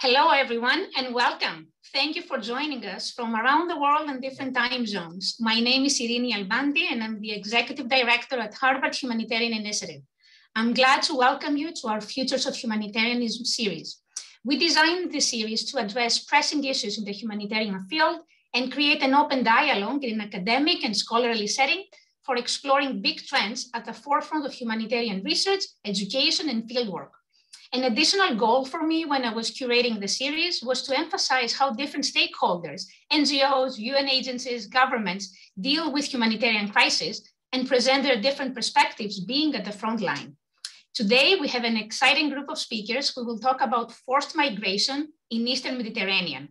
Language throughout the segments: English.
Hello, everyone, and welcome. Thank you for joining us from around the world in different time zones. My name is Irini Albanti, and I'm the Executive Director at Harvard Humanitarian Initiative. I'm glad to welcome you to our Futures of Humanitarianism series. We designed this series to address pressing issues in the humanitarian field and create an open dialogue in an academic and scholarly setting for exploring big trends at the forefront of humanitarian research, education, and fieldwork. An additional goal for me when I was curating the series was to emphasize how different stakeholders, NGOs, UN agencies, governments deal with humanitarian crisis and present their different perspectives being at the front line. Today, we have an exciting group of speakers who will talk about forced migration in Eastern Mediterranean,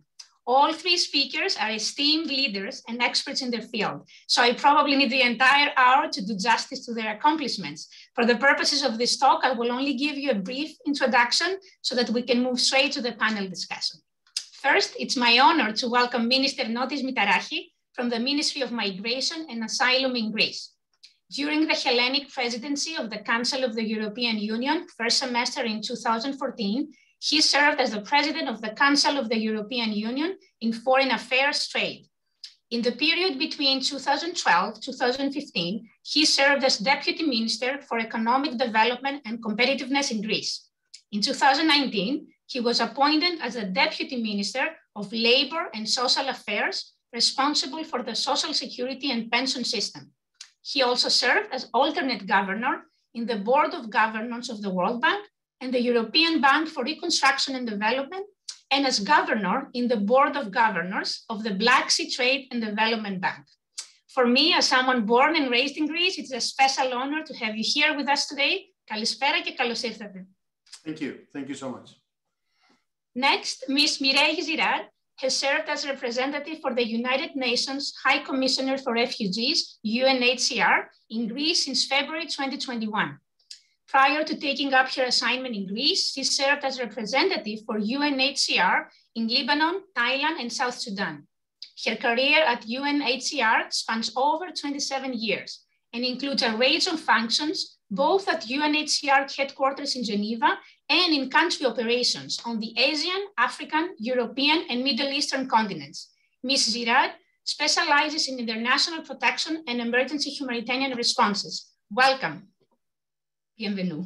all three speakers are esteemed leaders and experts in their field, so I probably need the entire hour to do justice to their accomplishments. For the purposes of this talk, I will only give you a brief introduction so that we can move straight to the panel discussion. First, it's my honor to welcome Minister Notis Mitarachi from the Ministry of Migration and Asylum in Greece. During the Hellenic presidency of the Council of the European Union, first semester in 2014, he served as the president of the Council of the European Union in Foreign Affairs Trade. In the period between 2012 2015, he served as Deputy Minister for Economic Development and Competitiveness in Greece. In 2019, he was appointed as the Deputy Minister of Labor and Social Affairs, responsible for the social security and pension system. He also served as alternate governor in the Board of Governors of the World Bank and the European Bank for Reconstruction and Development, and as governor in the Board of Governors of the Black Sea Trade and Development Bank. For me, as someone born and raised in Greece, it's a special honor to have you here with us today. Καλησπέρα και καλώς ήρθατε. Thank you. Thank you so much. Next, Ms. Mireille Girard has served as representative for the United Nations High Commissioner for Refugees, UNHCR, in Greece since February 2021. Prior to taking up her assignment in Greece, she served as representative for UNHCR in Lebanon, Thailand, and South Sudan. Her career at UNHCR spans over 27 years and includes a range of functions, both at UNHCR headquarters in Geneva and in country operations on the Asian, African, European, and Middle Eastern continents. Ms. Girard specializes in international protection and emergency humanitarian responses. Welcome. Bienvenue.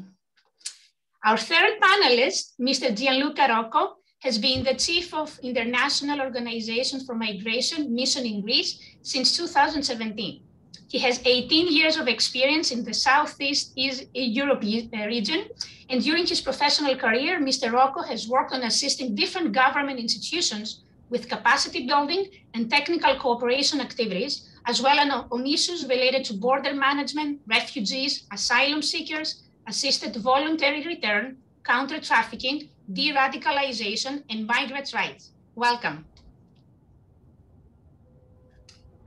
Our third panelist, Mr. Gianluca Rocco, has been the chief of International Organization for Migration Mission in Greece since 2017. He has 18 years of experience in the Southeast Europe uh, region, and during his professional career, Mr. Rocco has worked on assisting different government institutions with capacity building and technical cooperation activities, as well as on issues related to border management, refugees, asylum seekers, assisted voluntary return, counter trafficking, de radicalization, and migrants' rights. Welcome.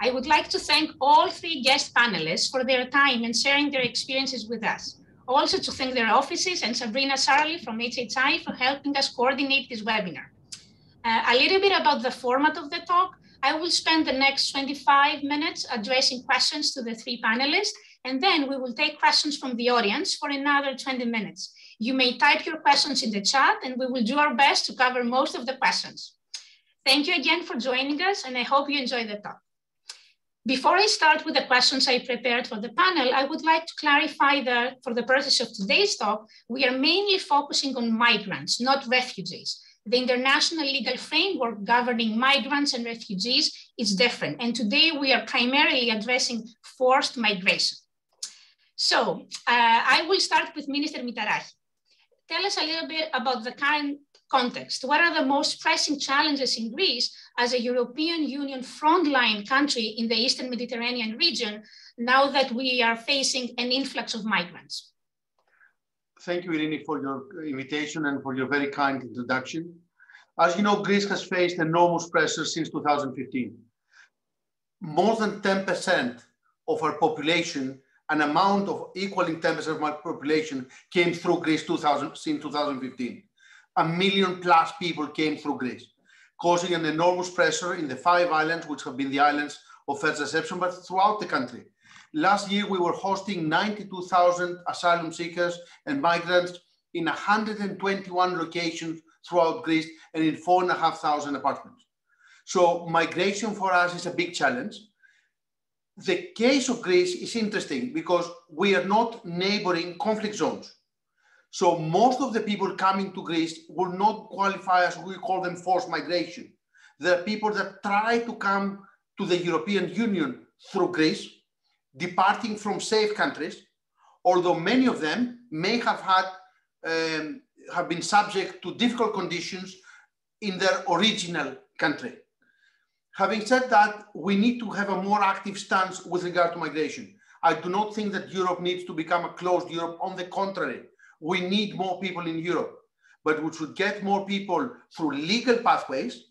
I would like to thank all three guest panelists for their time and sharing their experiences with us. Also to thank their offices and Sabrina Sarli from HHI for helping us coordinate this webinar. Uh, a little bit about the format of the talk. I will spend the next 25 minutes addressing questions to the three panelists and then we will take questions from the audience for another 20 minutes. You may type your questions in the chat and we will do our best to cover most of the questions. Thank you again for joining us and I hope you enjoy the talk. Before I start with the questions I prepared for the panel, I would like to clarify that for the purpose of today's talk, we are mainly focusing on migrants, not refugees. The international legal framework governing migrants and refugees is different. And today we are primarily addressing forced migration. So uh, I will start with Minister Mitarachi. Tell us a little bit about the current context. What are the most pressing challenges in Greece as a European Union frontline country in the Eastern Mediterranean region now that we are facing an influx of migrants? Thank you, Irini, for your invitation and for your very kind introduction. As you know, Greece has faced enormous pressure since 2015. More than 10% of our population an amount of equaling 10% of our population came through Greece 2000, since 2015. A million plus people came through Greece, causing an enormous pressure in the five islands, which have been the islands of first reception, but throughout the country. Last year, we were hosting 92,000 asylum seekers and migrants in 121 locations throughout Greece and in four and a half thousand apartments. So migration for us is a big challenge. The case of Greece is interesting because we are not neighboring conflict zones. So most of the people coming to Greece will not qualify as we call them forced migration. There are people that try to come to the European Union through Greece, departing from safe countries, although many of them may have had um, have been subject to difficult conditions in their original country. Having said that, we need to have a more active stance with regard to migration. I do not think that Europe needs to become a closed Europe. On the contrary, we need more people in Europe, but we should get more people through legal pathways.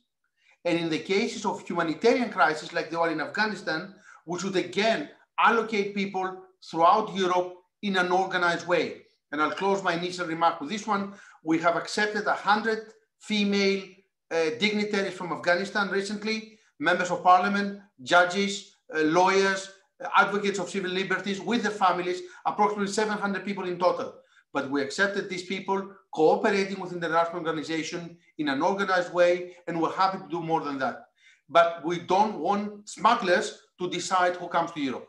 And in the cases of humanitarian crisis like the one in Afghanistan, we should again allocate people throughout Europe in an organized way. And I'll close my initial remark with this one. We have accepted 100 female uh, dignitaries from Afghanistan recently, members of parliament, judges, uh, lawyers, advocates of civil liberties with their families, approximately 700 people in total. But we accepted these people cooperating with international organization in an organized way, and we're happy to do more than that. But we don't want smugglers to decide who comes to Europe.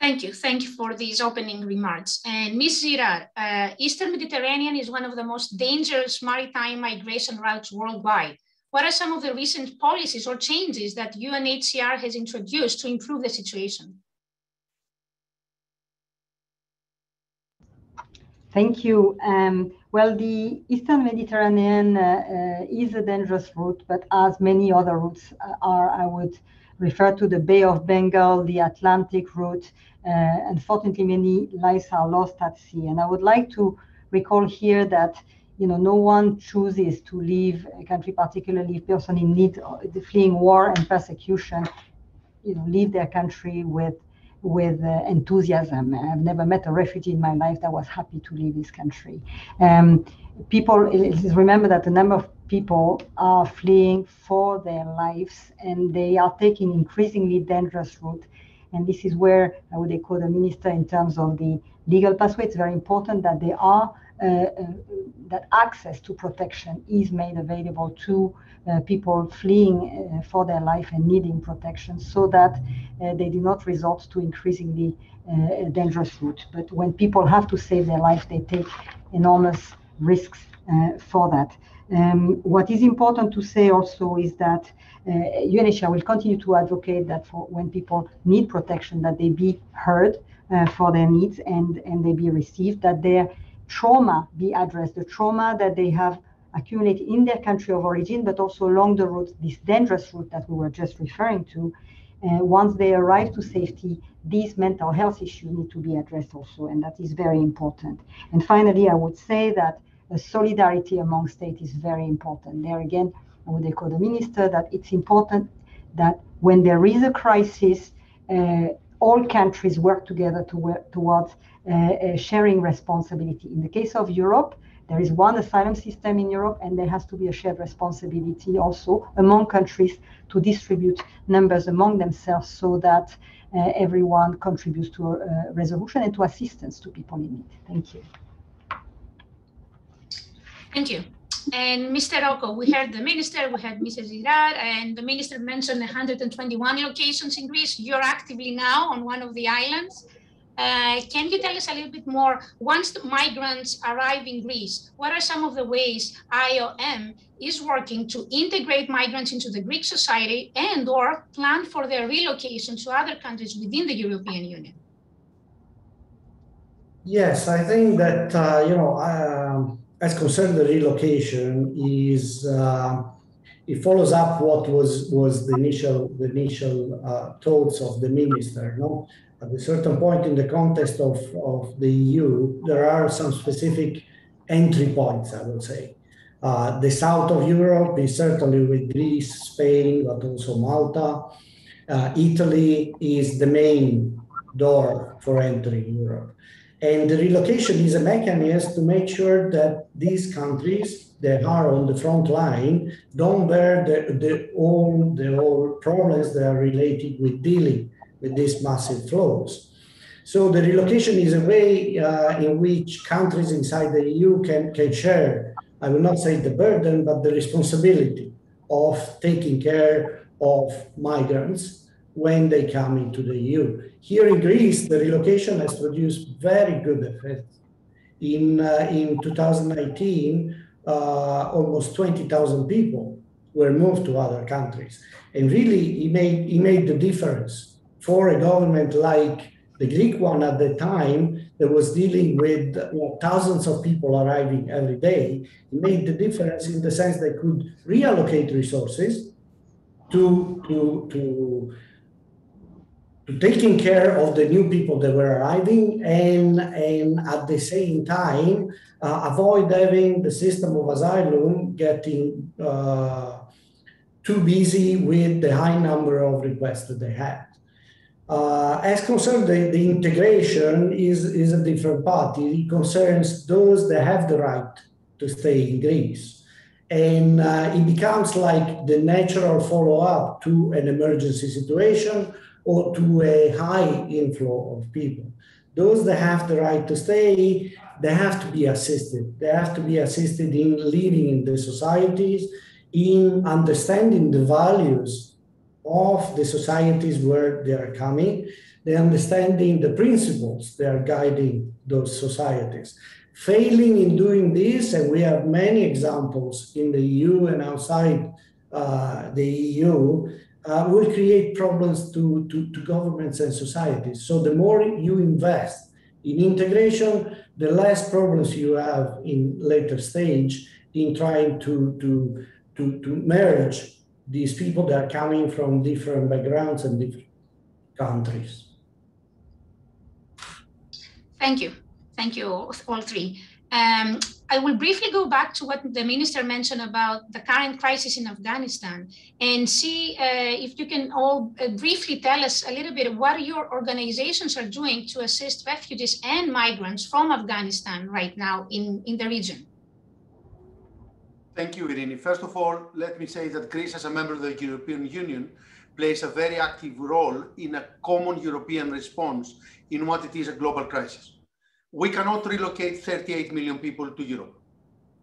Thank you. Thank you for these opening remarks. And Ms. Girard, uh, Eastern Mediterranean is one of the most dangerous maritime migration routes worldwide. What are some of the recent policies or changes that UNHCR has introduced to improve the situation? Thank you. Um, well, the Eastern Mediterranean uh, uh, is a dangerous route, but as many other routes uh, are, I would refer to the Bay of Bengal, the Atlantic route. Uh, unfortunately, many lives are lost at sea. And I would like to recall here that you know, no one chooses to leave a country, particularly a person in need, fleeing war and persecution, you know, leave their country with with uh, enthusiasm. I've never met a refugee in my life that was happy to leave this country. Um, people remember that a number of people are fleeing for their lives and they are taking increasingly dangerous route and this is where I would echo the minister in terms of the legal pathway. It's very important that they are that access to protection is made available to uh, people fleeing uh, for their life and needing protection so that uh, they do not resort to increasingly uh, dangerous route. But when people have to save their life, they take enormous risks for that. Um, what is important to say also is that uh, UNHCR will continue to advocate that for when people need protection, that they be heard uh, for their needs and, and they be received, that their trauma be addressed, the trauma that they have accumulated in their country of origin, but also along the route, this dangerous route that we were just referring to. Uh, once they arrive to safety, these mental health issues need to be addressed also, and that is very important. And finally, I would say that solidarity among states is very important. There again, I would echo the minister that it's important that when there is a crisis, uh, all countries work together to work towards uh, uh, sharing responsibility. In the case of Europe, there is one asylum system in Europe, and there has to be a shared responsibility also among countries to distribute numbers among themselves so that uh, everyone contributes to a, resolution and to assistance to people in need. Thank you. Thank you. And Mr. Rocco, we heard the minister, we had Mrs. Girard, and the minister mentioned 121 locations in Greece. You're actively now on one of the islands. Uh, can you tell us a little bit more? Once the migrants arrive in Greece, what are some of the ways IOM is working to integrate migrants into the Greek society and or plan for their relocation to other countries within the European Union? Yes, I think that, uh, you know, um, as concerned the relocation is uh, it follows up what was was the initial the initial uh, thoughts of the minister. No, at a certain point in the context of of the EU, there are some specific entry points. I would say. Uh, the south of Europe is certainly with Greece, Spain, but also Malta. Uh, Italy is the main door for entering Europe. And the relocation is a mechanism to make sure that these countries that are on the front line don't bear the, the, all the all problems that are related with dealing with these massive flows. So the relocation is a way uh, in which countries inside the EU can, can share, I will not say the burden, but the responsibility of taking care of migrants when they come into the EU. Here in Greece, the relocation has produced very good effects. In, uh, in 2019, uh, almost 20,000 people were moved to other countries. And really, it made, it made the difference for a government like the Greek one at the time that was dealing with you know, thousands of people arriving every day. It made the difference in the sense they could reallocate resources to, to, to to taking care of the new people that were arriving and, and at the same time uh, avoid having the system of asylum getting uh, too busy with the high number of requests that they had. Uh, as concerns the, the integration is, is a different part. It concerns those that have the right to stay in Greece. And uh, it becomes like the natural follow-up to an emergency situation or to a high inflow of people. Those that have the right to stay, they have to be assisted. They have to be assisted in living in the societies, in understanding the values of the societies where they are coming, they understanding the principles that are guiding those societies. Failing in doing this, and we have many examples in the EU and outside uh, the EU, uh, will create problems to, to, to governments and societies. So the more you invest in integration, the less problems you have in later stage in trying to, to, to, to merge these people that are coming from different backgrounds and different countries. Thank you. Thank you, all three. Um, I will briefly go back to what the minister mentioned about the current crisis in Afghanistan and see uh, if you can all uh, briefly tell us a little bit what your organizations are doing to assist refugees and migrants from Afghanistan right now in, in the region. Thank you, Irini. First of all, let me say that Greece, as a member of the European Union, plays a very active role in a common European response in what it is a global crisis we cannot relocate 38 million people to Europe.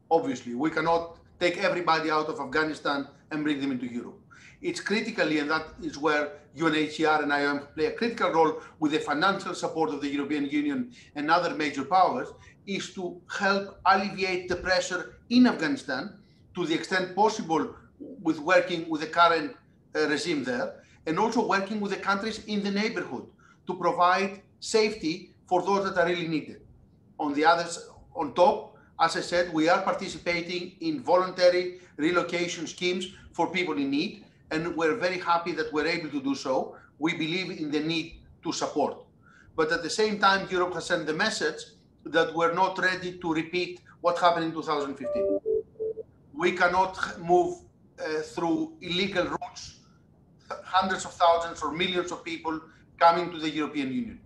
Obviously, we cannot take everybody out of Afghanistan and bring them into Europe. It's critically, and that is where UNHCR and IOM play a critical role with the financial support of the European Union and other major powers, is to help alleviate the pressure in Afghanistan to the extent possible with working with the current uh, regime there, and also working with the countries in the neighborhood to provide safety for those that are really needed. On the others, on top, as I said, we are participating in voluntary relocation schemes for people in need, and we're very happy that we're able to do so. We believe in the need to support. But at the same time, Europe has sent the message that we're not ready to repeat what happened in 2015. We cannot move uh, through illegal routes, hundreds of thousands or millions of people coming to the European Union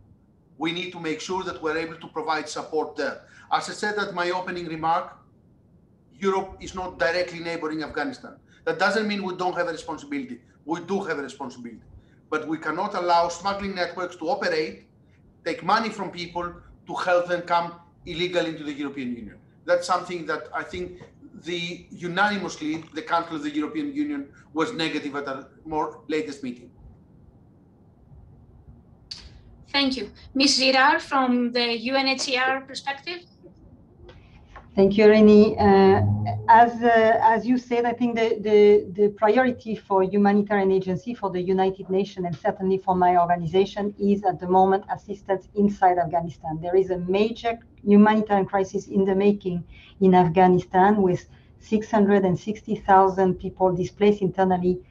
we need to make sure that we're able to provide support there. As I said at my opening remark, Europe is not directly neighboring Afghanistan. That doesn't mean we don't have a responsibility. We do have a responsibility. But we cannot allow smuggling networks to operate, take money from people to help them come illegally into the European Union. That's something that I think the unanimously the Council of the European Union was negative at our more latest meeting. Thank you. Ms. Girard, from the UNHCR perspective? Thank you, Irini. Uh, as, uh, as you said, I think the, the, the, priority for humanitarian agency, for the United Nations, and certainly for my organization is at the moment assistance inside Afghanistan. There is a major humanitarian crisis in the making in Afghanistan with 660,000 people displaced internally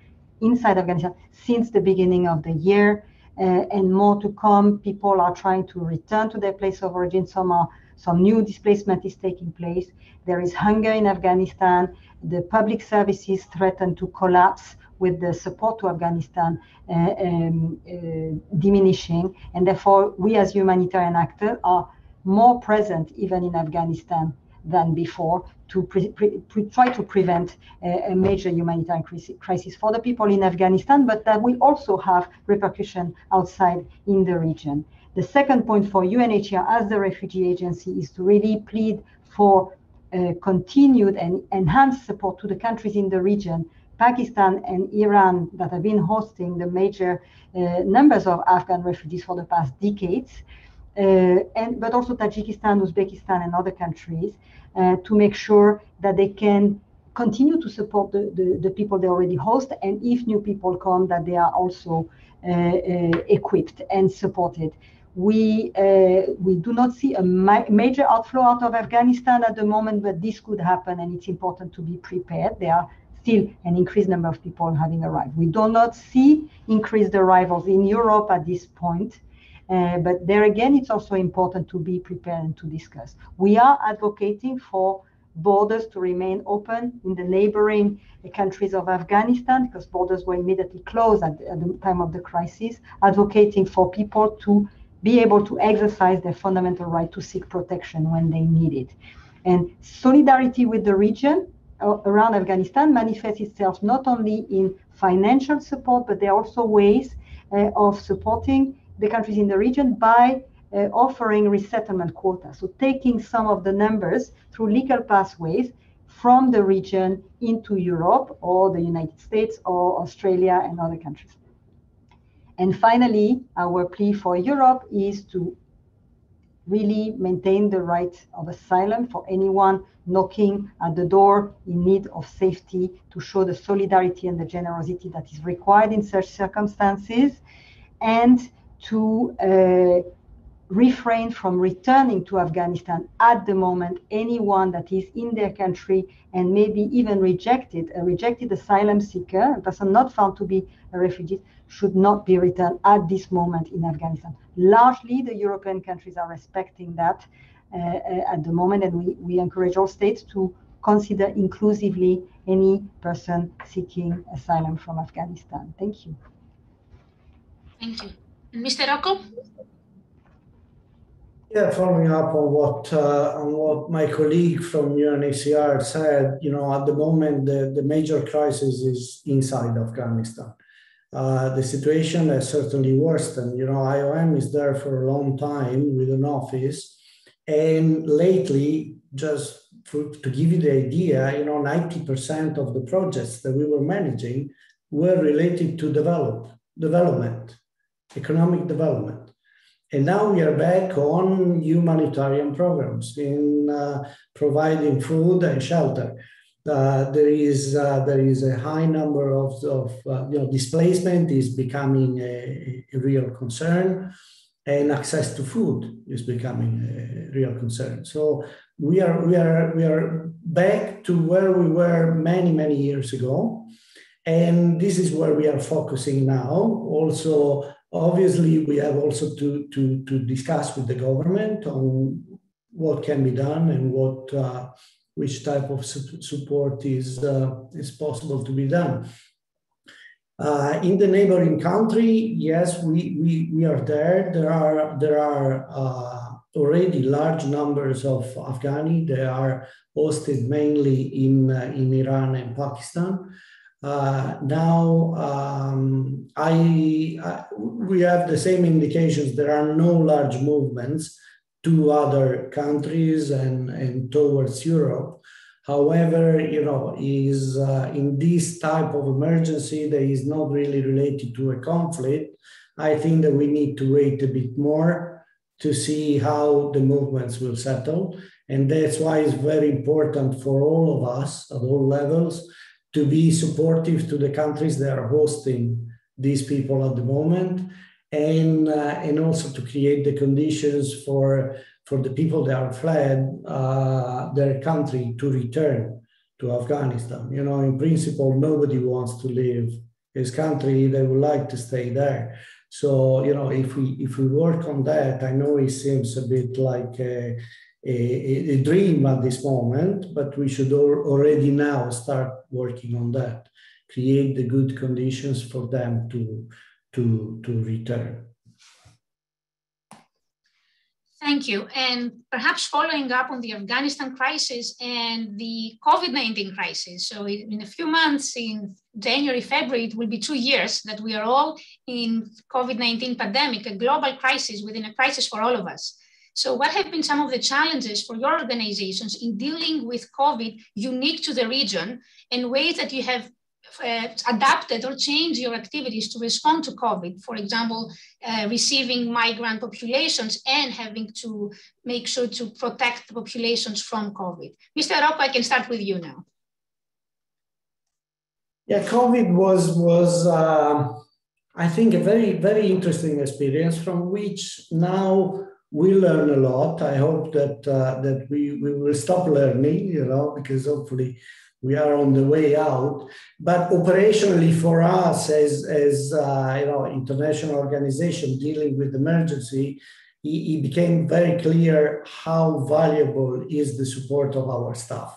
inside Afghanistan since the beginning of the year uh, and more to come. People are trying to return to their place of origin. Some are some new displacement is taking place. There is hunger in Afghanistan. The public services threaten to collapse with the support to Afghanistan uh, um, uh, diminishing. And therefore, we as humanitarian actors are more present even in Afghanistan than before to pre- pre- try to prevent a, a, major humanitarian crisis for the people in Afghanistan, but that will also have repercussion outside in the region. The second point for UNHCR as the refugee agency is to really plead for uh, continued and enhanced support to the countries in the region, Pakistan and Iran, that have been hosting the major uh, numbers of Afghan refugees for the past decades, uh, and but also Tajikistan, Uzbekistan, and other countries, uh, to make sure that they can continue to support the, the, the, people they already host, and if new people come, that they are also uh, uh, equipped and supported. We, uh, we do not see a ma major outflow out of Afghanistan at the moment, but this could happen and it's important to be prepared. There are still an increased number of people having arrived. We do not see increased arrivals in Europe at this point. Uh, but there again, it's also important to be prepared and to discuss. We are advocating for borders to remain open in the neighboring countries of Afghanistan because borders were immediately closed at, at the time of the crisis, advocating for people to be able to exercise their fundamental right to seek protection when they need it. And solidarity with the region uh, around Afghanistan manifests itself not only in financial support, but there are also ways uh, of supporting the countries in the region by uh, offering resettlement quotas. So taking some of the numbers through legal pathways from the region into Europe or the United States or Australia and other countries. And finally, our plea for Europe is to really maintain the right of asylum for anyone knocking at the door in need of safety to show the solidarity and the generosity that is required in such circumstances and to uh, refrain from returning to Afghanistan at the moment anyone that is in their country and maybe even rejected, a rejected asylum seeker, a person not found to be a refugee, should not be returned at this moment in Afghanistan. Largely, the European countries are respecting that uh, uh, at the moment, and we, we encourage all states to consider inclusively any person seeking asylum from Afghanistan. Thank you. Thank you. Mr. Rocco? Yeah, following up on what uh, on what my colleague from UNHCR said, you know, at the moment the, the major crisis is inside Afghanistan. Uh, the situation has certainly worsened. You know, IOM is there for a long time with an office, and lately, just for, to give you the idea, you know, 90% of the projects that we were managing were related to develop development, economic development. And now we are back on humanitarian programs in uh, providing food and shelter. Uh, there is uh, there is a high number of, of uh, you know displacement is becoming a, a, real concern, and access to food is becoming a real concern. So we are we are we are back to where we were many many years ago, and this is where we are focusing now. Also Obviously, we have also to, to, to discuss with the government on what can be done and what uh, which type of su support is uh, is possible to be done. Uh, in the neighboring country, yes, we, we, we are there. There are there are uh, already large numbers of Afghani. They are hosted mainly in uh, in Iran and Pakistan. Uh, now, um, I, I, we have the same indications. There are no large movements to other countries and, and towards Europe. However, you know, is uh, in this type of emergency that is not really related to a conflict. I think that we need to wait a bit more to see how the movements will settle. And that's why it's very important for all of us at all levels to be supportive to the countries that are hosting these people at the moment and uh, and also to create the conditions for for the people that are fled uh, their country to return to Afghanistan. You know, in principle, nobody wants to leave his country; they would like to stay there. So, you know, if we if we work on that, I know it seems a bit like a, a, a dream at this moment, but we should already now start working on that, create the good conditions for them to, to, to return. Thank you. And perhaps following up on the Afghanistan crisis and the COVID 19 crisis. So, in a few months, in January, February, it will be two years that we are all in COVID 19 pandemic, a global crisis within a crisis for all of us. So, what have been some of the challenges for your organizations in dealing with COVID unique to the region and ways that you have uh, adapted or changed your activities to respond to COVID, for example, uh, receiving migrant populations and having to make sure to protect the populations from COVID. Mr. Rocco, I can start with you now. Yeah, COVID was was uh, I think a very very interesting experience from which now we learn a lot. I hope that uh, that we, we will stop learning, you know, because hopefully we are on the way out. But operationally, for us as as uh, you know international organization dealing with emergency, it, it became very clear how valuable is the support of our staff.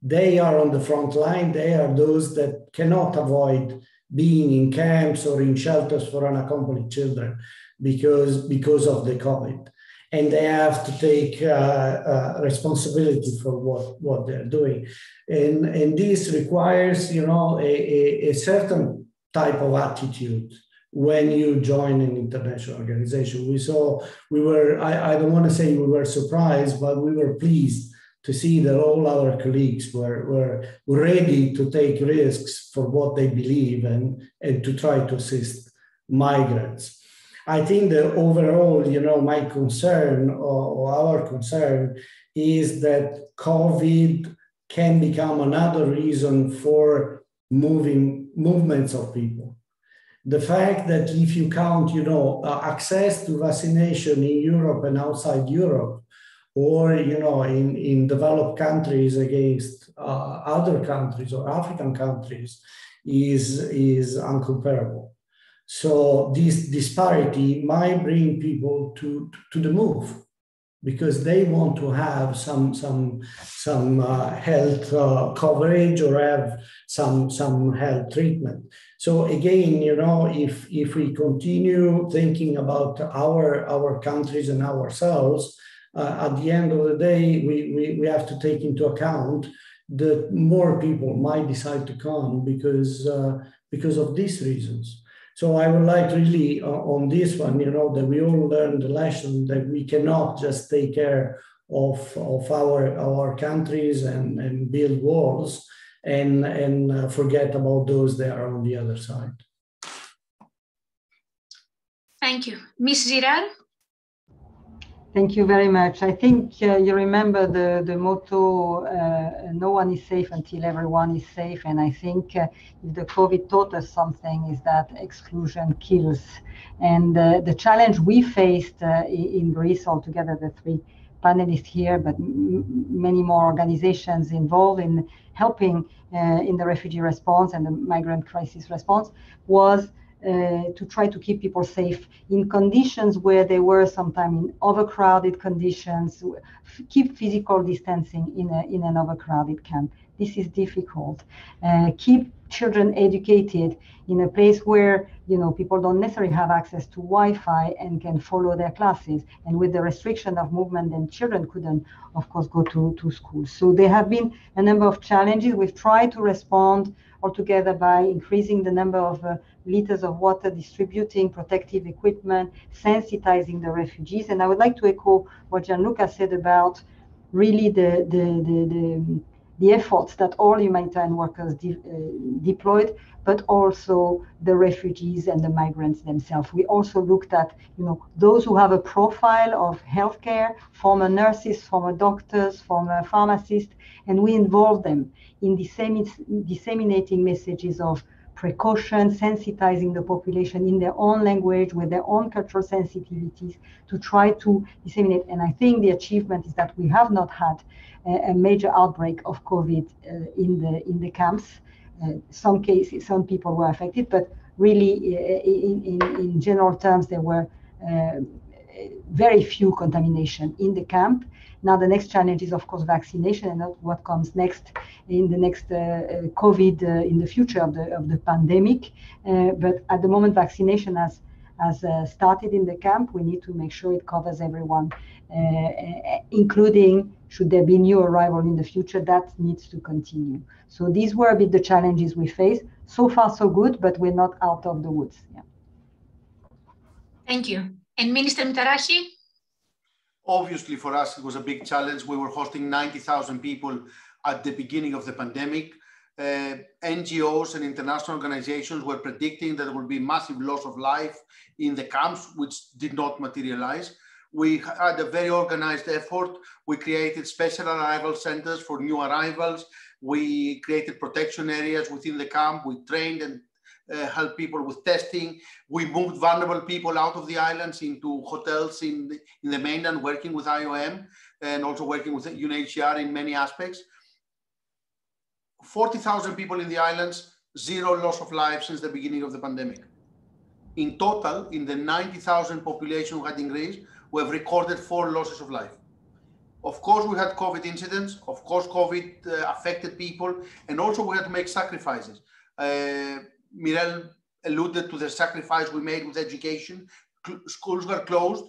They are on the front line. They are those that cannot avoid being in camps or in shelters for unaccompanied children because because of the COVID and they have to take uh, uh, responsibility for what, what they're doing. And, and this requires, you know, a, a, a certain type of attitude when you join an international organization. We saw, we were, I, I don't want to say we were surprised, but we were pleased to see that all our colleagues were, were ready to take risks for what they believe and, and to try to assist migrants. I think the overall, you know, my concern or, our concern is that COVID can become another reason for moving movements of people. The fact that if you count, you know, uh, access to vaccination in Europe and outside Europe, or you know, in, in developed countries against uh, other countries or African countries, is is uncomparable. So this disparity might bring people to, to the move because they want to have some some some uh, health uh, coverage or have some some health treatment. So again, you know, if if we continue thinking about our our countries and ourselves, uh, at the end of the day, we, we we have to take into account that more people might decide to come because uh, because of these reasons. So I would like really uh, on this one, you know, that we all learn the lesson that we cannot just take care of, of our, our countries and, and build walls and, and uh, forget about those that are on the other side. Thank you. Ms. Girard? Thank you very much. I think uh, you remember the, the motto, uh, no one is safe until everyone is safe. And I think uh, if the COVID taught us something is that exclusion kills. And uh, the challenge we faced uh, in Greece altogether, the three panelists here, but many more organizations involved in helping uh, in the refugee response and the migrant crisis response was to try to keep people safe in conditions where they were sometimes in overcrowded conditions, keep physical distancing in, a, in an overcrowded camp. This is difficult. Uh, keep children educated in a place where you know people don't necessarily have access to Wi-Fi and can follow their classes. And with the restriction of movement, then children couldn't, of course, go to, to school. So there have been a number of challenges. We've tried to respond altogether by increasing the number of uh, liters of water, distributing protective equipment, sensitizing the refugees. And I would like to echo what Gianluca said about really the, the, the, the, the efforts that all humanitarian workers de- uh, deployed, but also the refugees and the migrants themselves. We also looked at, you know, those who have a profile of healthcare, former nurses, former doctors, former pharmacists, and we involved them in disseminating messages of precaution, sensitizing the population in their own language with their own cultural sensitivities to try to disseminate. And I think the achievement is that we have not had a, a major outbreak of COVID uh, in the in the camps. Uh, some cases, some people were affected, but really, uh, in, in, in general terms, there were uh, very few contamination in the camp. Now, the next challenge is, of course, vaccination and what comes next in the next uh, uh COVID uh, in the future of the, of the pandemic. But at the moment, vaccination has, has started in the camp, we need to make sure it covers everyone, including should there be new arrival in the future, that needs to continue. So these were a bit the challenges we face. So far, so good, but we're not out of the woods. Yeah. Thank you. And Minister Mitarachi? Obviously, for us, it was a big challenge. We were hosting 90,000 people at the beginning of the pandemic. Uh, NGOs and international organizations were predicting that there would be massive loss of life in the camps, which did not materialize. We had a very organized effort. We created special arrival centers for new arrivals. We created protection areas within the camp. We trained and uh, help people with testing. We moved vulnerable people out of the islands into hotels in the, in the mainland, working with IOM and also working with UNHCR in many aspects. 40,000 people in the islands, zero loss of life since the beginning of the pandemic. In total, in the 90,000 population we had in Greece, we have recorded four losses of life. Of course, we had COVID incidents. Of course, COVID uh, affected people. And also we had to make sacrifices. Uh, Mireille alluded to the sacrifice we made with education. schools were closed.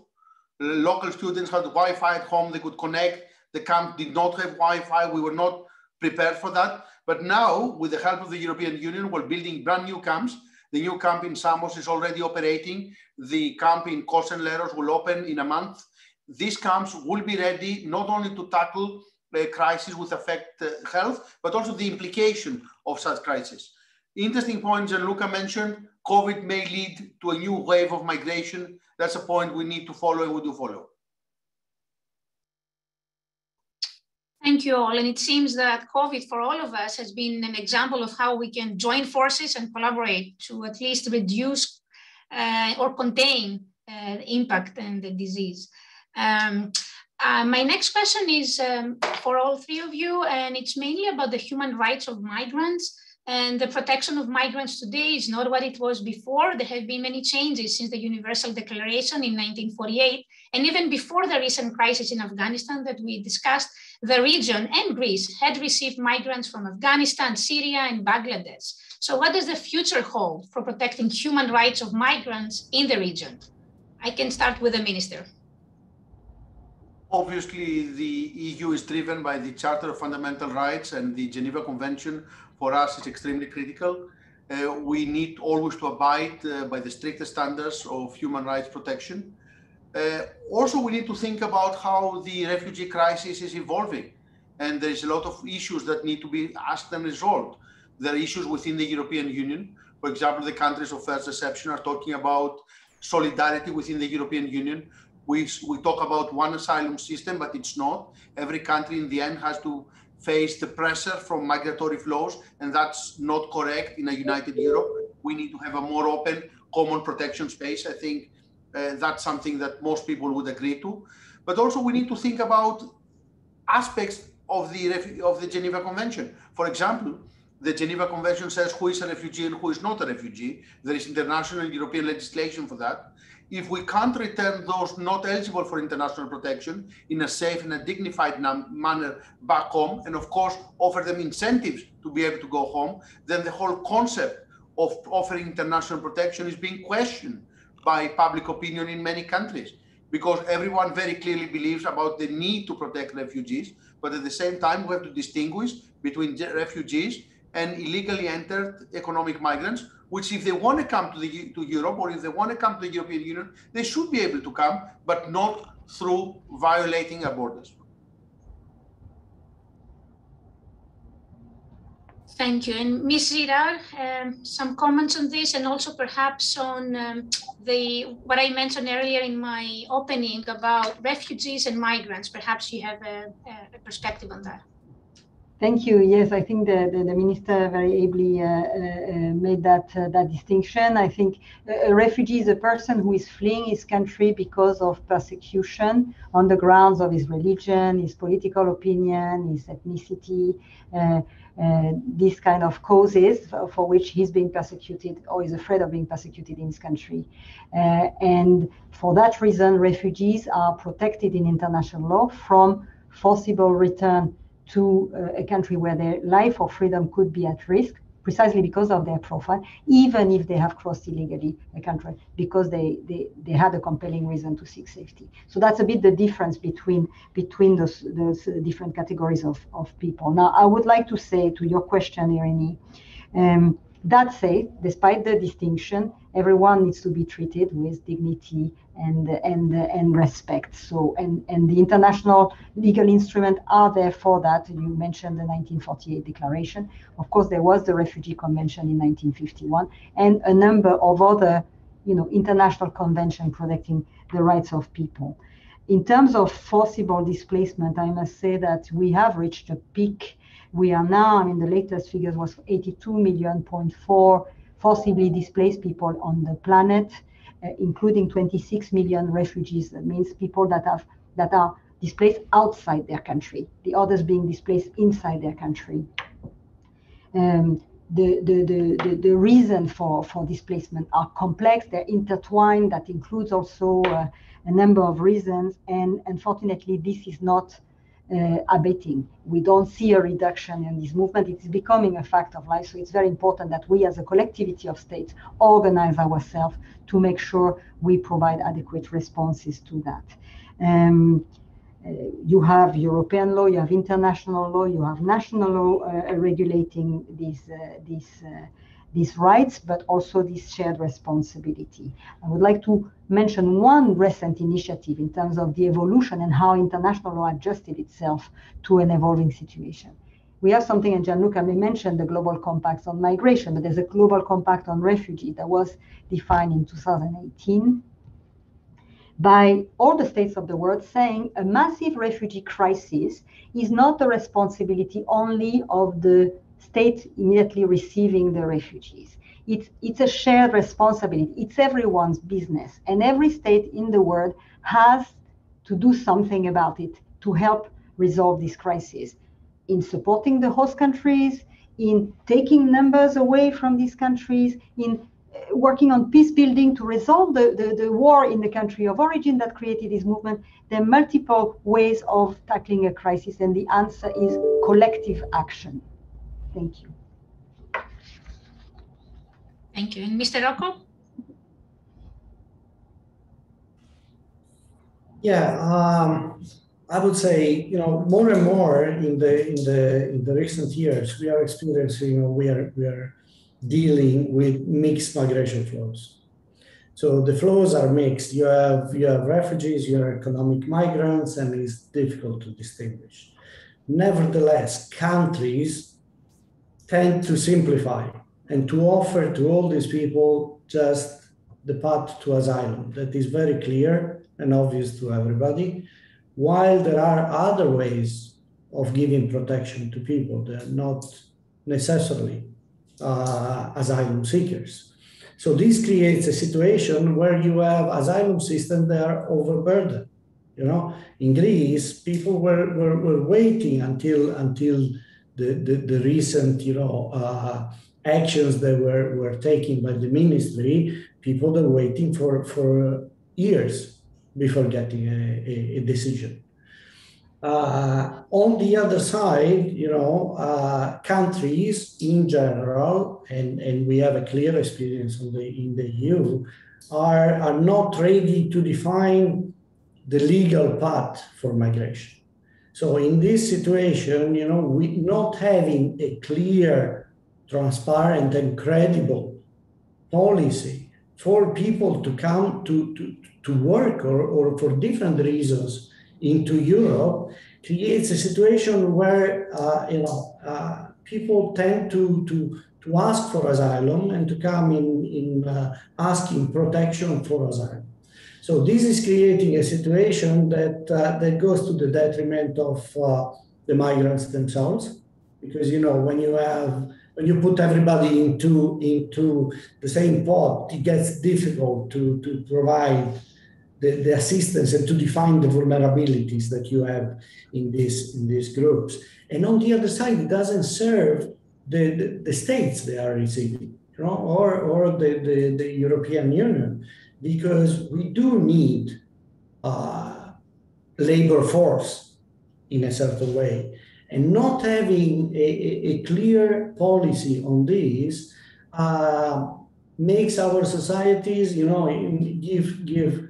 Local students had Wi-Fi at home. They could connect. The camp did not have Wi-Fi. We were not prepared for that. But now, with the help of the European Union, we're building brand new camps. The new camp in Samos is already operating. The camp in Kos and Leros will open in a month. These camps will be ready not only to tackle a crisis which affect uh, health, but also the implication of such crisis. Interesting point Gianluca mentioned, COVID may lead to a new wave of migration. That's a point we need to follow and we do follow. Thank you all. And it seems that COVID for all of us has been an example of how we can join forces and collaborate to at least reduce uh, or contain uh, the impact and the disease. Um, uh, my next question is um, for all three of you, and it's mainly about the human rights of migrants. And the protection of migrants today is not what it was before. There have been many changes since the Universal Declaration in 1948. And even before the recent crisis in Afghanistan that we discussed, the region and Greece had received migrants from Afghanistan, Syria, and Bangladesh. So, what does the future hold for protecting human rights of migrants in the region? I can start with the minister. Obviously, the EU is driven by the Charter of Fundamental Rights and the Geneva Convention for us is extremely critical. Uh, we need always to abide uh, by the strictest standards of human rights protection. Uh, also, we need to think about how the refugee crisis is evolving. And there is a lot of issues that need to be asked and resolved. There are issues within the European Union. For example, the countries of first reception are talking about solidarity within the European Union. We, we talk about one asylum system, but it's not. Every country in the end has to face the pressure from migratory flows, and that's not correct in a united Europe. We need to have a more open, common protection space. I think uh, that's something that most people would agree to. But also, we need to think about aspects of the of the Geneva Convention. For example, the Geneva Convention says who is a refugee and who is not a refugee. There is international European legislation for that if we can't return those not eligible for international protection in a safe and a dignified manner back home, and of course offer them incentives to be able to go home, then the whole concept of offering international protection is being questioned by public opinion in many countries because everyone very clearly believes about the need to protect refugees, but at the same time we have to distinguish between refugees and illegally entered economic migrants which if they want to come to, the, to Europe or if they want to come to the European Union, they should be able to come, but not through violating our borders. Thank you. And Ms. Girard, um, some comments on this and also perhaps on um, the what I mentioned earlier in my opening about refugees and migrants. Perhaps you have a, a perspective on that. Thank you. Yes, I think the, the, the minister very ably uh, uh, made that uh, that distinction. I think a refugee is a person who is fleeing his country because of persecution on the grounds of his religion, his political opinion, his ethnicity, uh, uh, these kind of causes for, which he's being persecuted or is afraid of being persecuted in his country. Uh, and for that reason, refugees are protected in international law from forcible return to uh, a country where their life or freedom could be at risk. precisely because of their profile, even if they have crossed illegally a country, because they, they, they had a compelling reason to seek safety. So that's a bit the difference between between those those different categories of, of people. Now, I would like to say to your question, Irini, um, that said, despite the distinction, everyone needs to be treated with dignity and and and respect. So and and the international legal instruments are there for that. You mentioned the 1948 Declaration. Of course, there was the Refugee Convention in 1951 and a number of other, you know, international convention protecting the rights of people. In terms of forcible displacement, I must say that we have reached a peak we are now, I mean, the latest figures was 82 million point four forcibly displaced people on the planet, including 26 million refugees. That means people that have that are displaced outside their country, the others being displaced inside their country. Um, the, the, the, the, the reason for, for displacement are complex, they're intertwined, that includes also uh, a number of reasons. And unfortunately, this is not uh, abating. We don't see a reduction in this movement. It's becoming a fact of life. So it's very important that we, as a collectivity of states, organize ourselves to make sure we provide adequate responses to that. Um, uh, you have European law, you have international law, you have national law uh, regulating these uh, these uh, these rights, but also this shared responsibility. I would like to mention one recent initiative in terms of the evolution and how international law adjusted itself to an evolving situation. We have something, and Gianluca may mention the Global Compact on Migration, but there's a Global Compact on Refugee that was defined in 2018 by all the states of the world saying a massive refugee crisis is not the responsibility only of the state immediately receiving the refugees. It's, it's a shared responsibility. It's everyone's business. And every state in the world has to do something about it to help resolve this crisis in supporting the host countries, in taking numbers away from these countries, in uh, working on peace building to resolve the, the, the, war in the country of origin that created this movement. There are multiple ways of tackling a crisis, and the answer is collective action. Thank you. Thank you. And Mr. Rocco? Yeah, um, I would say you know more and more in the in the in the recent years we are experiencing you know, we are we are dealing with mixed migration flows. So the flows are mixed. You have you have refugees, you have economic migrants, and it's difficult to distinguish. Nevertheless, countries tend to simplify and to offer to all these people just the path to asylum that is very clear and obvious to everybody, while there are other ways of giving protection to people that are not necessarily uh, asylum seekers. So this creates a situation where you have asylum systems that are overburdened. You know, in Greece, people were, were, were waiting until until the, the, the recent, you know, uh, actions that were, were taken by the ministry, people are waiting for, for years before getting a, a, a decision. Uh, on the other side, you know, uh, countries in general, and, and we have a clear experience in the, in the EU, are, are not ready to define the legal path for migration. So in this situation, you know, we not having a clear, transparent, and credible policy for people to come to, to, to work or, or for different reasons into Europe creates a situation where uh, you know uh, people tend to, to to ask for asylum and to come in in uh, asking protection for asylum. So this is creating a situation that uh, that goes to the detriment of uh, the migrants themselves, because you know when you have when you put everybody into into the same pot, it gets difficult to to provide the, the assistance and to define the vulnerabilities that you have in this in these groups. And on the other side, it doesn't serve the, the, the states they are receiving, you know, or or the, the, the European Union because we do need uh, labor force in a certain way. And not having a, a clear policy on this uh, makes our societies, you know, give give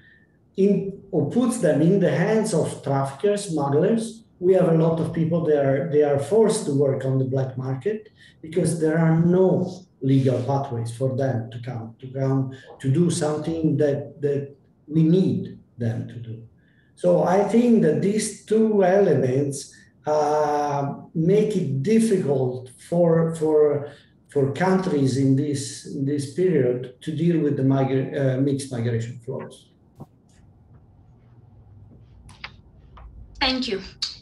in or puts them in the hands of traffickers, smugglers. We have a lot of people that are they are forced to work on the black market because there are no legal pathways for them to come to come to do something that that we need them to do. So I think that these two elements uh, make it difficult for for for countries in this in this period to deal with the migra- uh, mixed migration flows. Thank you.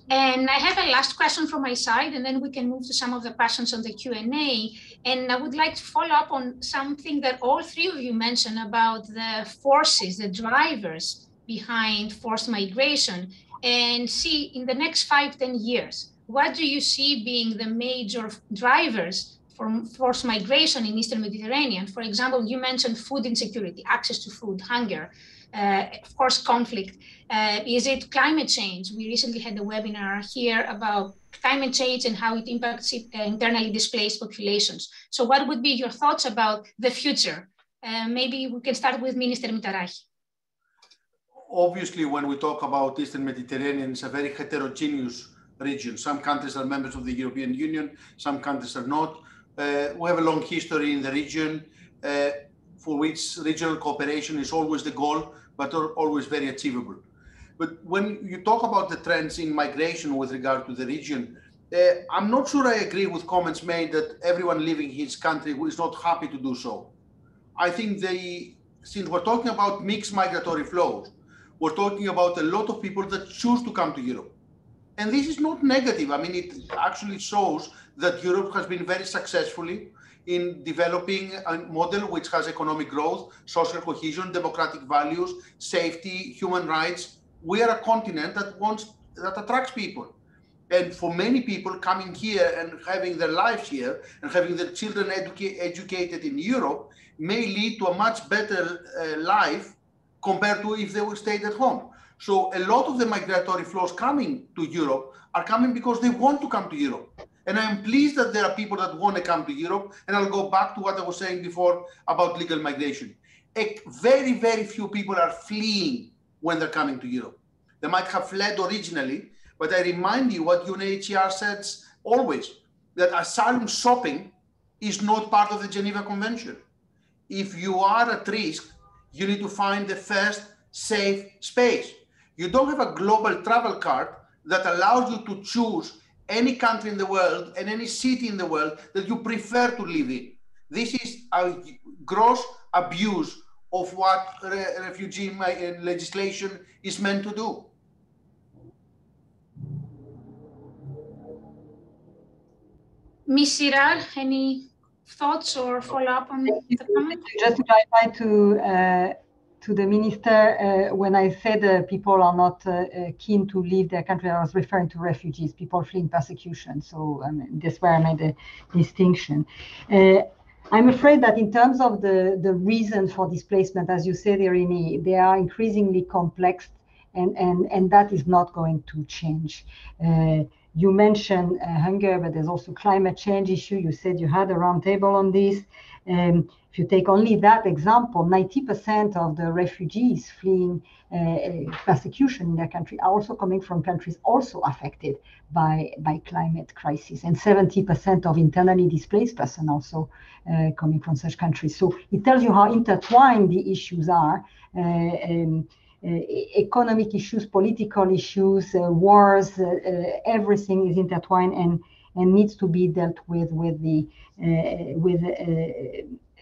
And I have a last question from my side, and then we can move to some of the questions on the Q&A. And I would like to follow up on something that all three of you mentioned about the forces, the drivers behind forced migration, and see in the next five, ten years, what do you see being the major drivers for forced migration in Eastern Mediterranean? For example, you mentioned food insecurity, access to food, hunger, uh, of course, conflict. Uh, is it climate change? We recently had a webinar here about climate change and how it impacts uh, internally displaced populations. So what would be your thoughts about the future? Uh, maybe we can start with Minister Mitarachi. Obviously, when we talk about Eastern Mediterranean, it's a very heterogeneous region. Some countries are members of the European Union, some countries are not. Uh, we have a long history in the region uh, for which regional cooperation is always the goal but are always very achievable. But when you talk about the trends in migration with regard to the region, uh, I'm not sure I agree with comments made that everyone leaving his country is not happy to do so. I think they, since we're talking about mixed migratory flows, we're talking about a lot of people that choose to come to Europe. And this is not negative. I mean, it actually shows that Europe has been very successfully in developing a model which has economic growth, social cohesion, democratic values, safety, human rights. We are a continent that wants that attracts people. And for many people coming here and having their lives here and having their children educa- educated in Europe may lead to a much better uh, life compared to if they would stayed at home. So a lot of the migratory flows coming to Europe are coming because they want to come to Europe. And I'm pleased that there are people that want to come to Europe. And I'll go back to what I was saying before about legal migration. A very, very few people are fleeing when they're coming to Europe. They might have fled originally, but I remind you what UNHCR says always that asylum shopping is not part of the Geneva Convention. If you are at risk, you need to find the first safe space. You don't have a global travel card that allows you to choose any country in the world and any city in the world that you prefer to live in. This is a gross abuse of what re refugee uh, legislation is meant to do. Ms. Girard, any thoughts or follow up on the comment? Just to clarify to uh, to the minister uh, when I said uh, people are not uh, uh, keen to leave their country. I was referring to refugees, people fleeing persecution. So um, that's where I made a distinction. Uh, I'm afraid that in terms of the, the reason for displacement, as you said, Irini, they are increasingly complex and, and, and that is not going to change. Uh, you mentioned hunger, but there's also climate change issue. You said you had a roundtable on this. Um, if you take only that example, 90% of the refugees fleeing uh, uh, persecution in their country are also coming from countries also affected by, by climate crisis, and 70% of internally displaced persons also uh, coming from such countries. So it tells you how intertwined the issues are. Uh, um, uh, economic issues, political issues, uh, wars, everything is intertwined and and needs to be dealt with with the with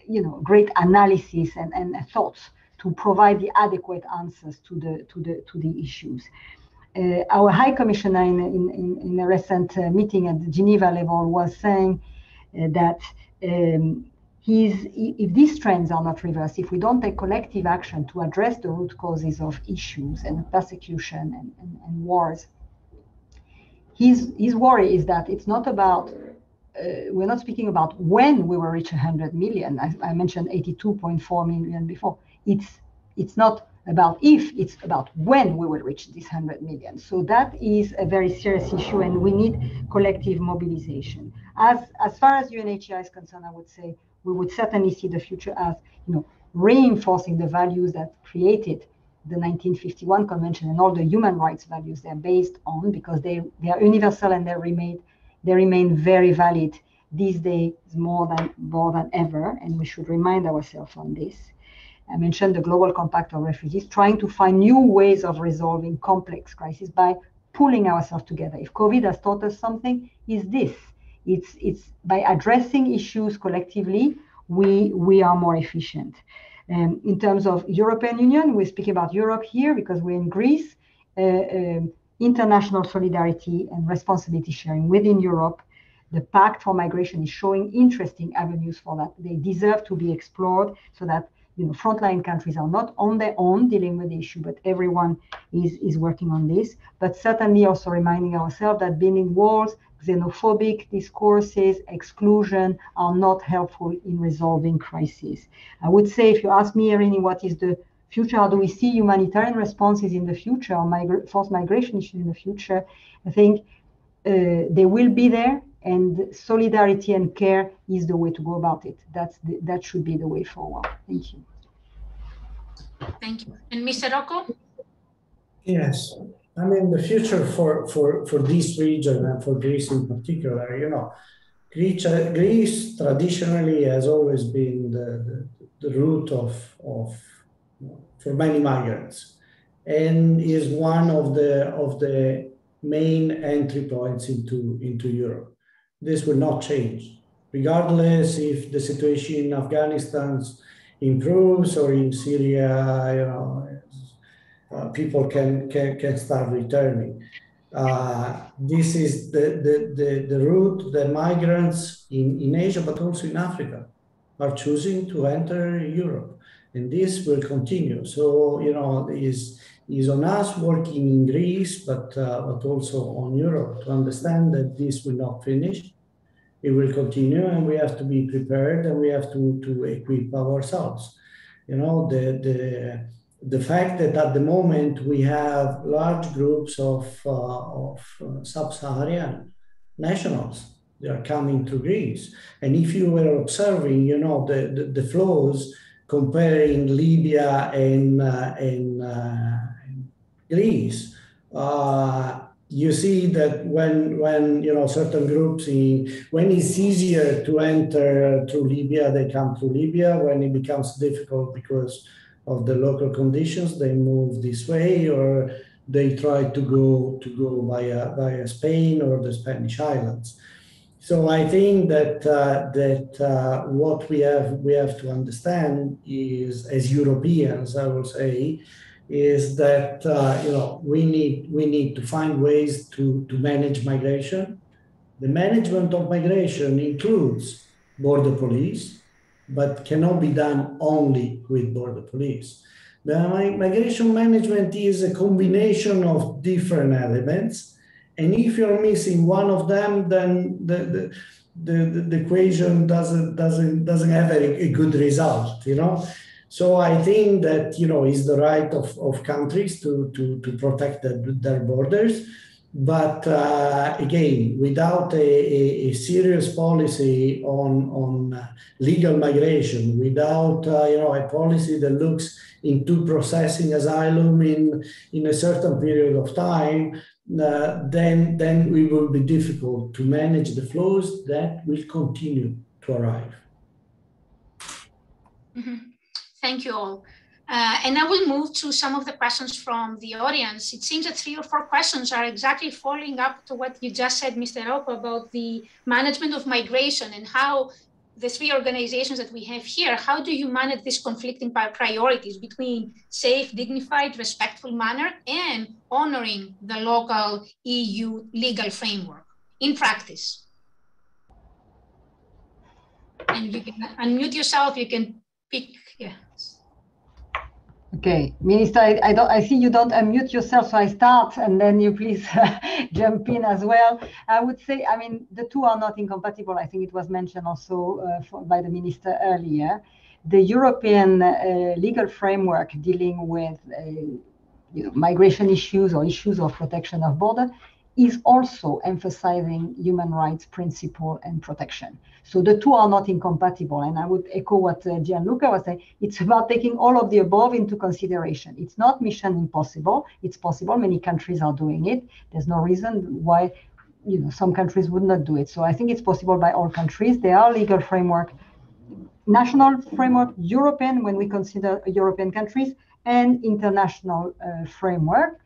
you know, great analysis and, and thoughts to provide the adequate answers to the to the to the issues. Uh, our High Commissioner in, in, in a recent uh, meeting at the Geneva level was saying uh, that um, if these trends are not reversed, if we don't take collective action to address the root causes of issues and persecution and, and, and wars, his, his worry is that it's not about uh, we're not speaking about when we will reach 100 million. I, I mentioned 82.4 million before. It's it's not about if, it's about when we will reach this 100 million. So that is a very serious issue and we need collective mobilization. As, as far as UNHCR is concerned, I would say we would certainly see the future as, you know, reinforcing the values that created the 1951 convention and all the human rights values they're based on because they, they are universal and they remain they remain very valid these days more than more than ever. And we should remind ourselves on this. I mentioned the global compact of refugees trying to find new ways of resolving complex crises by pulling ourselves together. If covid has taught us something is this it's it's by addressing issues collectively we we are more efficient um, in terms of European Union, we speak about Europe here because we're in Greece. Uh, um, international solidarity and responsibility sharing within Europe. The Pact for Migration is showing interesting avenues for that. They deserve to be explored so that you know frontline countries are not on their own dealing with the issue, but everyone is, is working on this. But certainly also reminding ourselves that building walls xenophobic discourses, exclusion are not helpful in resolving crises. I would say, if you ask me, Irene, what is the future? How do we see humanitarian responses in the future or migra- forced migration issues in the future? I think uh, they will be there, and solidarity and care is the way to go about it. That's the, that should be the way forward. Thank you. Thank you. And Mr. Rocco? Yes. I mean, the future for, for, for this region and for Greece in particular, you know, Greece, Greece traditionally has always been the, the, the route of, of for many migrants and is one of the of the main entry points into, into Europe. This will not change, regardless if the situation in Afghanistan improves or in Syria, you know, uh, people can, can, can start returning. Uh, this is the, the, the, the route that migrants in, in Asia, but also in Africa, are choosing to enter Europe. And this will continue. So, you know, is is on us working in Greece, but, uh, but also on Europe to understand that this will not finish. It will continue, and we have to be prepared and we have to, to equip ourselves. You know, the, the the fact that at the moment we have large groups of, uh, of uh, sub-Saharan nationals they are coming to Greece. And if you were observing, you know, the, the, the flows comparing Libya and, uh, and, uh, Greece, uh, you see that when, when, you know, certain groups, in, when it's easier to enter through Libya, they come to Libya. When it becomes difficult because of the local conditions, they move this way or they try to go to go via via Spain or the Spanish islands. So I think that uh, that uh, what we have we have to understand is as Europeans, I will say, is that uh, you know we need we need to find ways to to manage migration. The management of migration includes border police, but cannot be done only with border police. The migration management is a combination of different elements. And if you're missing one of them, then the, the, the, the equation doesn't, doesn't, doesn't have a, a good result, you know? So I think that, you know, it's the right of, of countries to, to, to protect the, their borders but uh, again, without a, a, a, serious policy on, on uh, legal migration, without uh, you know, a policy that looks into processing asylum in, in a certain period of time, uh, then, then we will be difficult to manage the flows that will continue to arrive. Mm-hmm. Thank you all. Uh, and I will move to some of the questions from the audience. It seems that three or four questions are exactly following up to what you just said, Mr. Rocco, about the management of migration and how the three organizations that we have here, how do you manage these conflicting priorities between safe, dignified, respectful manner and honoring the local EU legal framework in practice? And you can unmute yourself, you can pick, yeah. Okay, Minister, I, I, don't. I see you don't unmute yourself, so I start, and then you please jump in as well. I would say, I mean, the two are not incompatible. I think it was mentioned also uh, for, by the minister earlier. the European uh, legal framework dealing with uh, you know, migration issues or issues of protection of border is also emphasizing human rights principle and protection. So the two are not incompatible. And I would echo what uh, Gianluca was saying. It's about taking all of the above into consideration. It's not mission impossible. It's possible. Many countries are doing it. There's no reason why you know some countries would not do it. So I think it's possible by all countries. There are legal framework, national framework, European when we consider European countries, and international uh, framework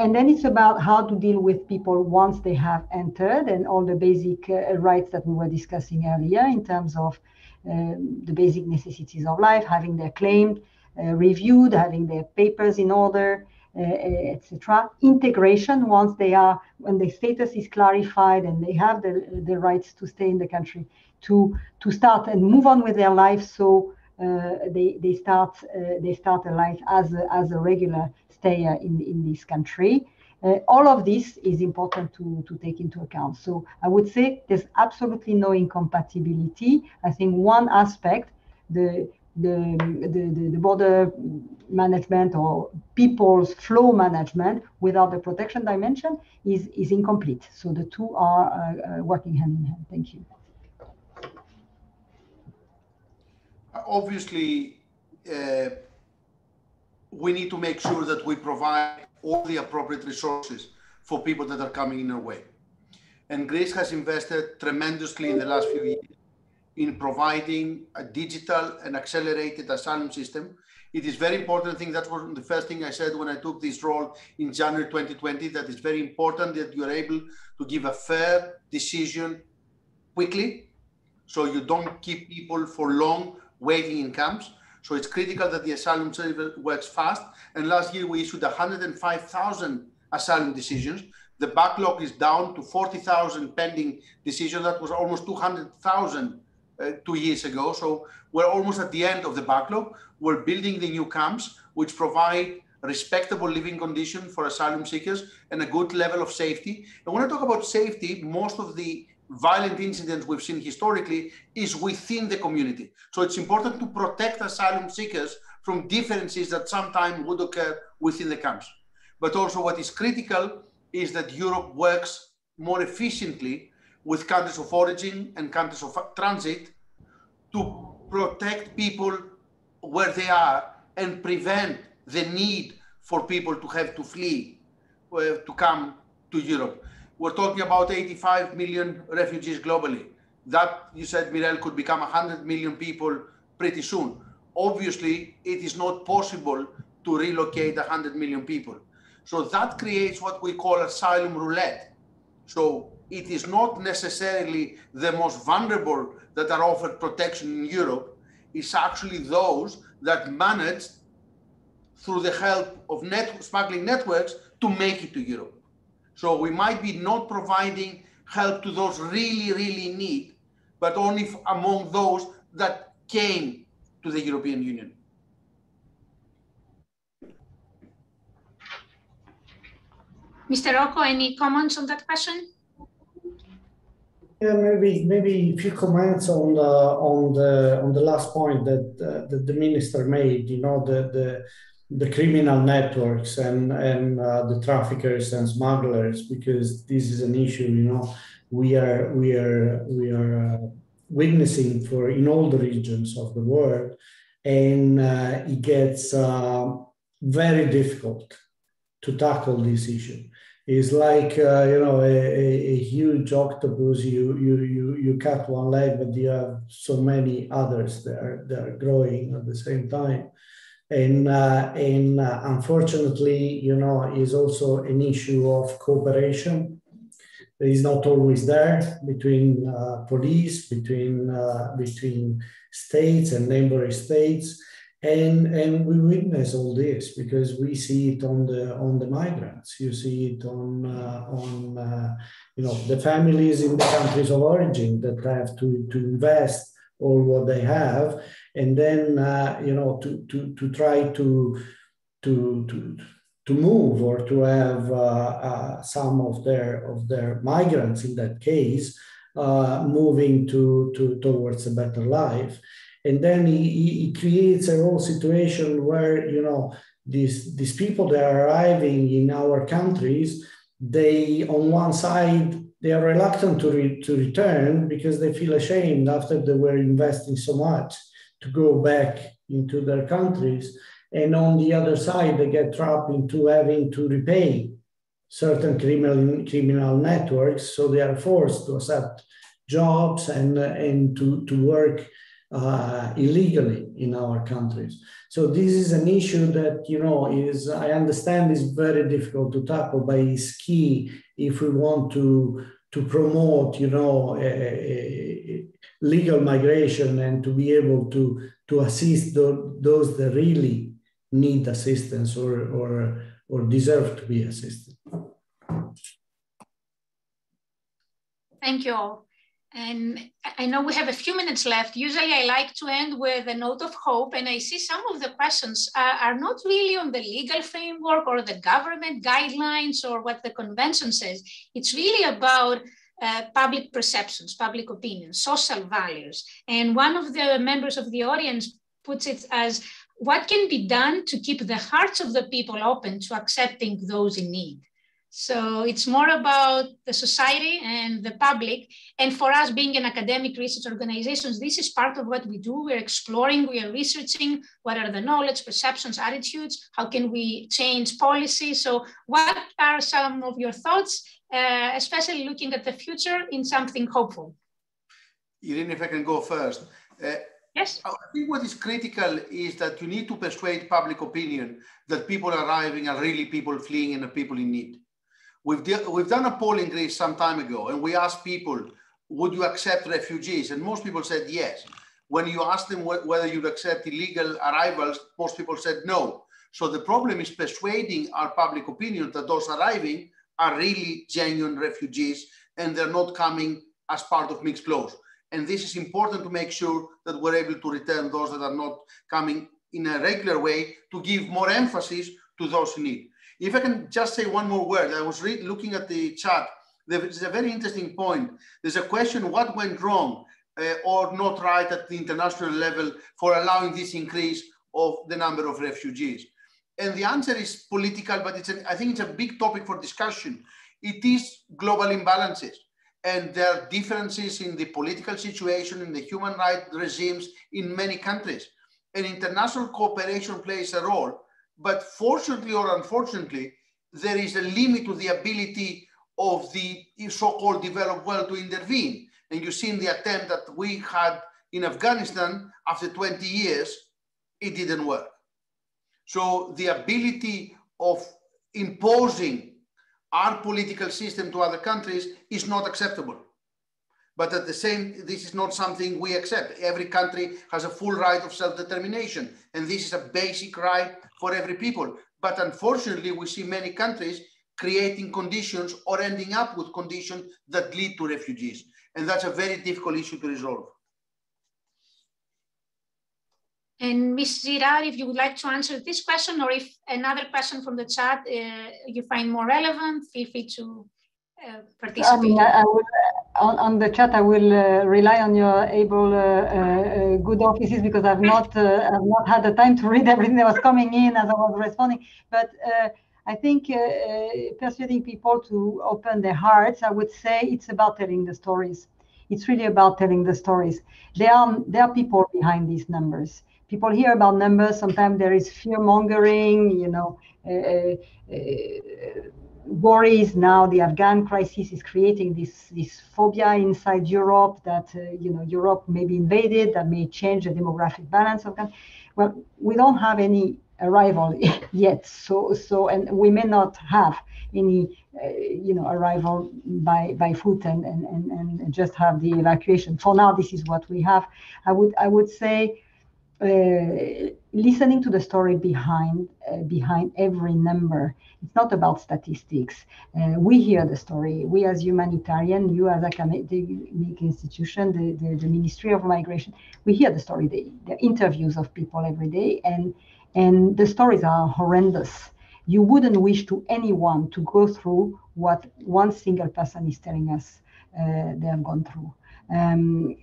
and then it's about how to deal with people once they have entered and all the basic uh, rights that we were discussing earlier in terms of um, the basic necessities of life, having their claim uh, reviewed, having their papers in order, uh, uh etc. Integration once they are, when the status is clarified and they have the, the rights to stay in the country, to to start and move on with their life. So they they start uh, they start a life as a, as a regular stayer in, in this country. Uh, all of this is important to, to take into account. So I would say there's absolutely no incompatibility. I think one aspect, the the, the, the border management or people's flow management without the protection dimension is, is incomplete. So the two are uh, uh, working hand in hand. Thank you. Obviously, uh, we need to make sure that we provide all the appropriate resources for people that are coming in our way. And Greece has invested tremendously in the last few years in providing a digital and accelerated asylum system. It is very important. I think that was the first thing I said when I took this role in January 2020, that it's very important that you're able to give a fair decision quickly. So you don't keep people for long waiting in camps so it's critical that the asylum service works fast. And last year we issued 105,000 asylum decisions. The backlog is down to 40,000 pending decisions. That was almost 200,000 uh, two years ago. So we're almost at the end of the backlog. We're building the new camps, which provide respectable living condition for asylum seekers and a good level of safety. And when I talk about safety, most of the violent incidents we've seen historically is within the community. So it's important to protect asylum seekers from differences that sometimes would occur within the camps. But also what is critical is that Europe works more efficiently with countries of origin and countries of transit to protect people where they are and prevent the need for people to have to flee uh, to come to Europe. We're talking about 85 million refugees globally. That, you said, Mireille, could become 100 million people pretty soon. Obviously, it is not possible to relocate 100 million people. So that creates what we call asylum roulette. So it is not necessarily the most vulnerable that are offered protection in Europe. It's actually those that manage through the help of net smuggling networks to make it to Europe. So we might be not providing help to those really, really need, but only among those that came to the European Union. Mr. Rocco, any comments on that question? Yeah, maybe maybe a few comments on the on the on the last point that uh, that the minister made. You know, the the the criminal networks and and uh, the traffickers and smugglers because this is an issue you know. We are we are we are uh, witnessing for in all the regions of the world and uh, it gets uh, very difficult to tackle this issue. It's like uh, you know a, a, a, huge octopus you, you you you cut one leg but you have so many others that are, that are growing at the same time and, uh, and uh, unfortunately, you know, is also an issue of cooperation. It is not always there between uh, police, between uh, between states and neighboring states, and and we witness all this because we see it on the on the migrants. You see it on uh, on uh, you know the families in the countries of origin that have to to invest all what they have and then uh, you know to to to try to to to to move or to have uh, uh, some of their of their migrants in that case uh, moving to to towards a better life. And then he, he creates a whole situation where you know these these people that are arriving in our countries they on one side they are reluctant to, re, to return because they feel ashamed after they were investing so much to go back into their countries and on the other side they get trapped into having to repay certain criminal criminal networks so they are forced to accept jobs and and to to work uh, illegally in our countries. So this is an issue that you know is I understand is very difficult to tackle, but is key if we want to to promote you know a, a legal migration and to be able to to assist the, those that really need assistance or or or deserve to be assisted. Thank you all. And I know we have a few minutes left. Usually I like to end with a note of hope. And I see some of the questions are, are not really on the legal framework or the government guidelines or what the convention says. It's really about uh, public perceptions, public opinion, social values. And one of the members of the audience puts it as what can be done to keep the hearts of the people open to accepting those in need? So it's more about the society and the public. And for us being an academic research organizations, this is part of what we do. We're exploring, we are researching what are the knowledge, perceptions, attitudes, how can we change policy? So what are some of your thoughts, uh, especially looking at the future in something hopeful? Irene, if I can go first. Uh, Yes. I think what is critical is that you need to persuade public opinion that people arriving are really people fleeing and people in need. We've, we've done a poll in Greece some time ago and we asked people, would you accept refugees? And most people said yes. When you asked them wh whether you'd accept illegal arrivals, most people said no. So the problem is persuading our public opinion that those arriving are really genuine refugees and they're not coming as part of mixed flows. And this is important to make sure that we're able to return those that are not coming in a regular way to give more emphasis to those in need. If I can just say one more word, I was looking at the chat. There's a very interesting point. There's a question, what went wrong uh, or not right at the international level for allowing this increase of the number of refugees? And the answer is political, but it's an, I think it's a big topic for discussion. It is global imbalances. And there are differences in the political situation, in the human rights regimes in many countries. And international cooperation plays a role but fortunately or unfortunately, there is a limit to the ability of the so-called developed world to intervene. And you see in the attempt that we had in Afghanistan after 20 years, it didn't work. So the ability of imposing our political system to other countries is not acceptable. But at the same, this is not something we accept. Every country has a full right of self-determination. And this is a basic right for every people. But unfortunately, we see many countries creating conditions or ending up with conditions that lead to refugees. And that's a very difficult issue to resolve. And Ms. Girard, if you would like to answer this question, or if another question from the chat uh, you find more relevant, feel free to uh, participate. I mean, I, I will, on, on, the chat, I will uh, rely on your able, uh, uh good offices because I've not, uh, I've not had the time to read everything that was coming in as I was responding. But uh, I think persuading people to open their hearts, I would say it's about telling the stories. It's really about telling the stories. There are, there are people behind these numbers people hear about numbers. Sometimes there is fear mongering, you know, uh, uh, worries now the Afghan crisis is creating this this phobia inside Europe that uh, you know Europe may be invaded that may change the demographic balance of them. Well, we don't have any arrival yet, so so and we may not have any uh, you know arrival by by foot and, and and and just have the evacuation. For now, this is what we have. I would I would say. Uh, listening to the story behind uh, behind every number it's not about statistics. Uh, we hear the story. We as humanitarian, you as academic institution, the, the, the Ministry of Migration, we hear the story, the, the interviews of people every day, and and the stories are horrendous. You wouldn't wish to anyone to go through what one single person is telling us uh, they have gone through. Um,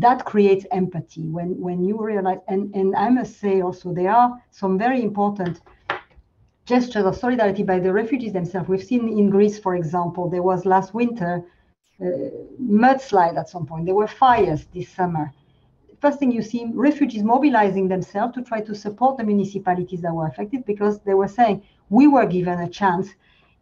that creates empathy. When when you realize and and i must say also there are some very important gestures of solidarity by the refugees themselves. We've seen in greece for example there was last winter uh, mudslide at some point. There were fires this summer. First thing you see refugees mobilizing themselves to try to support the municipalities that were affected because they were saying we were given a chance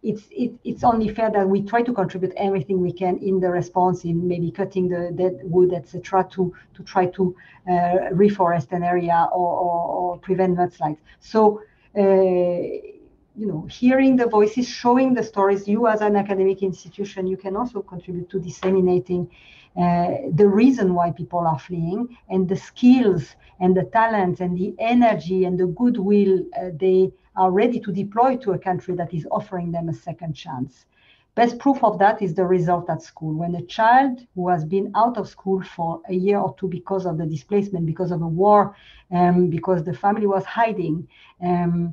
it's it, it's only fair that we try to contribute everything we can in the response in maybe cutting the dead wood etc to to try to uh, reforest an area or, or, or prevent mudslides. So uh, you know hearing the voices showing the stories you as an academic institution you can also contribute to disseminating uh, the reason why people are fleeing and the skills and the talents and the energy and the goodwill uh, they are ready to deploy to a country that is offering them a second chance. Best proof of that is the result at school. When a child who has been out of school for a year or two because of the displacement, because of a war, um, because the family was hiding, um,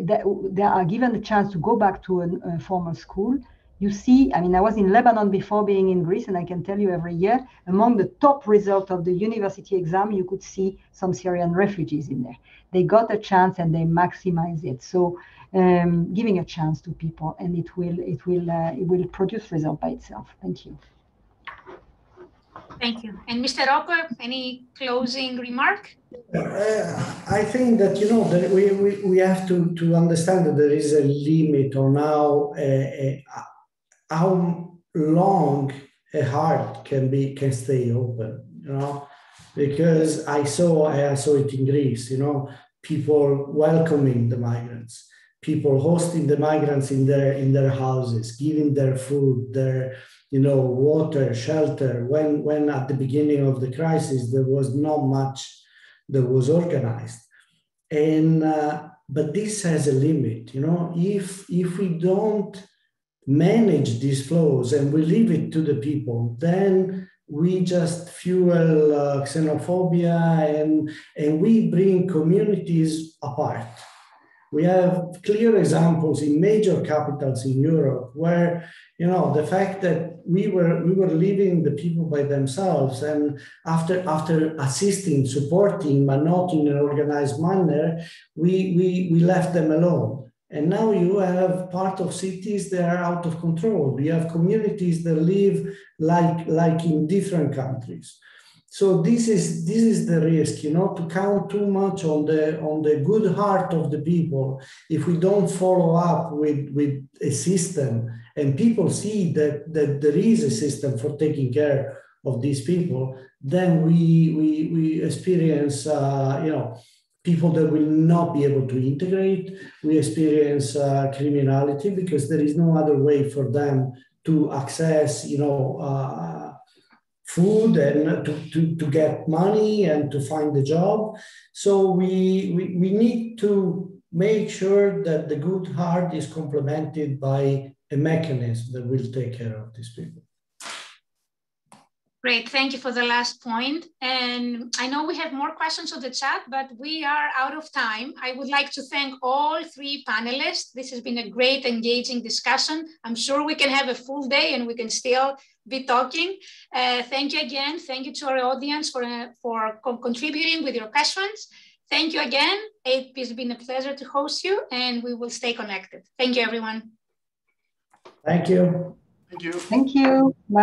they, they, are given the chance to go back to a, a formal school, you see, I mean, I was in Lebanon before being in Greece, and I can tell you every year, among the top results of the university exam, you could see some Syrian refugees in there. They got a chance and they maximize it. So um, giving a chance to people, and it will it will uh, it will produce result by itself. Thank you. Thank you. And Mr. Rocco, any closing remark? Uh, I think that you know that we, we, we have to, to understand that there is a limit on how uh, uh, how long a heart can be can stay open you know? Because i saw i saw it in greece you know people welcoming the migrants people hosting the migrants in their in their houses giving their food their you know water shelter. When when at the beginning of the crisis there was not much that was organized. And uh, but this has a limit you know? If if we don't manage these flows and we leave it to the people, then we just fuel uh, xenophobia and, and we bring communities apart. We have clear examples in major capitals in Europe where, you know, the fact that we were we were leaving the people by themselves, and after after assisting, supporting, but not in an organized manner, we we we left them alone. And now you have part of cities that are out of control. You have communities that live like, like in different countries. So this is this is the risk, you know, to count too much on the on the good heart of the people. If we don't follow up with with a system, and people see that that there is a system for taking care of these people, then we we we experience, uh, you know, people that will not be able to integrate. We experience uh, criminality because there is no other way for them to access, you know, uh, food and to, to, to get money and to find a job. So we, we, we need to make sure that the good heart is complemented by a mechanism that will take care of these people. Great, thank you for the last point. And I know we have more questions on the chat, but we are out of time. I would like to thank all three panelists. This has been a great engaging discussion. I'm sure we can have a full day and we can still be talking. Uh, thank you again. Thank you to our audience for, uh, for co contributing with your questions. Thank you again. It has been a pleasure to host you and we will stay connected. Thank you, everyone. Thank you. Thank you. Thank you. Bye.